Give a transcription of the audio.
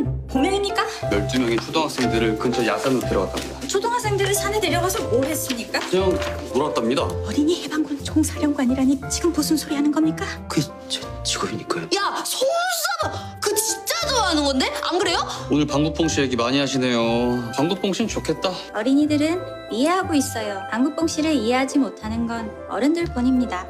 이건 보명입니까? 12명의 초등학생들을 근처 야산으로 데려갔답니다. 초등학생들을 산에 데려가서 뭘 했습니까? 그냥 놀았답니다. 어린이 해방군 총사령관이라니 지금 무슨 소리 하는 겁니까? 그게 제 직업이니까요. 야 서울사 그 진짜 좋아하는 건데 안 그래요? 오늘 방구뽕 씨 얘기 많이 하시네요. 방구뽕 씨는 좋겠다. 어린이들은 이해하고 있어요. 방구뽕 씨를 이해하지 못하는 건 어른들 뿐입니다.